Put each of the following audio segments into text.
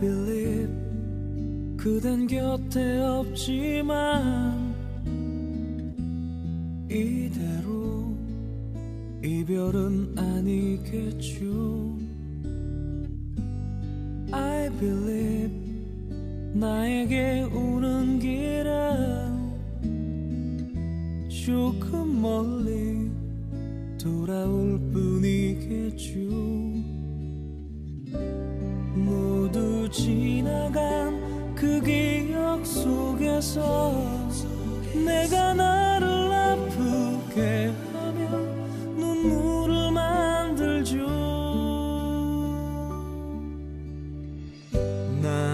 believe 그댄 곁에 없지만 이대로 이별은 아니겠죠 Believe 나에게 오는 길은 조금 멀리 돌아올 뿐이겠죠. 모두 지나간 그 기억 속에서 내가 나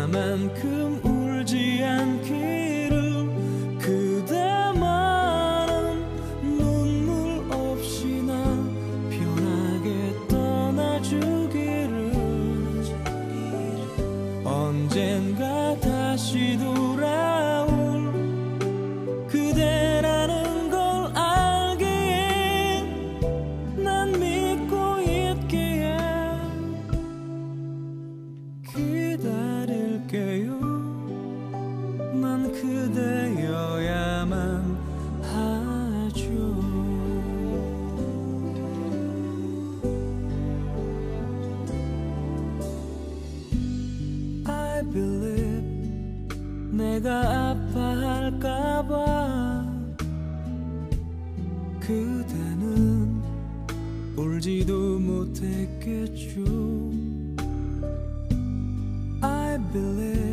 나만큼 울지 않기를 그대만은 눈물 없이 나 편하게 떠나주기를. 언젠가 다시 돌아 Believe 내가 아파할까봐. 그대는 울지도 못했겠죠. I believe